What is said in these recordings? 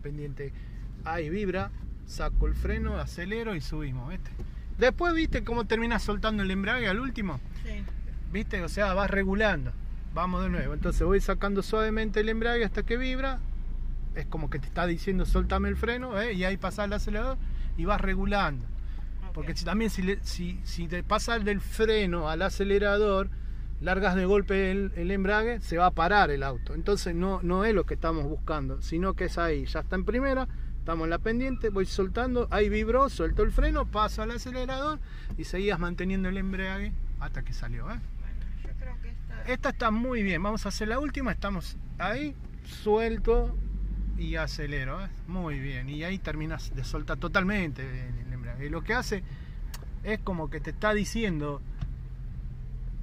20. Ahí vibra, saco el freno, acelero y subimos, ¿viste? Después, ¿viste cómo termina soltando el embrague al último? Sí. ¿Viste? O sea, vas regulando. Vamos de nuevo. Entonces voy sacando suavemente el embrague hasta que vibra. Es como que te está diciendo soltame el freno, ¿eh? y ahí pasa el acelerador y vas regulando. Porque si, también si, le- si, si te pasas del freno al acelerador, largas de golpe el, el embrague, se va a parar el auto. Entonces no, no es lo que estamos buscando, sino que es ahí. Ya está en primera, estamos en la pendiente, voy soltando, ahí vibró, suelto el freno, paso al acelerador y seguías manteniendo el embrague hasta que salió. ¿eh? Bueno, yo creo que esta. Esta está muy bien, vamos a hacer la última, estamos ahí, suelto y acelero, ¿eh? muy bien, y ahí terminas de soltar totalmente el embrague. Y lo que hace es como que te está diciendo,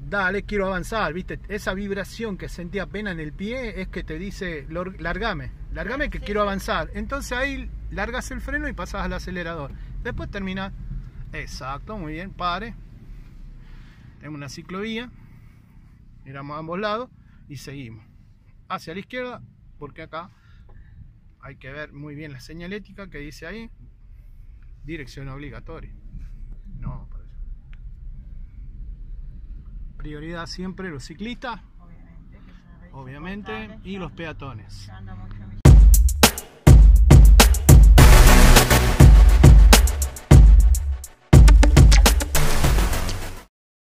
dale, quiero avanzar, ¿viste? Esa vibración que sentí apenas en el pie es que te dice, "Lor- largame, largame que Sí, quiero sí. avanzar. Entonces ahí largas el freno y pasas al acelerador. Después termina, exacto, muy bien, pare. Tenemos una ciclovía miramos a ambos lados y seguimos hacia la izquierda porque acá hay que ver muy bien la señalética que dice ahí dirección obligatoria prioridad siempre los ciclistas Obviamente. obviamente y los peatones